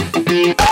Bye.